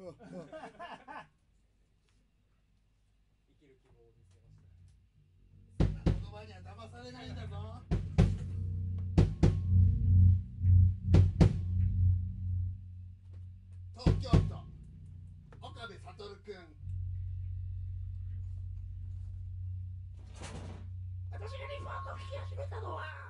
生きる希望を見つけました言葉には騙されないんだぞ東京都岡部悟君私がリモートを聞き始めたのは「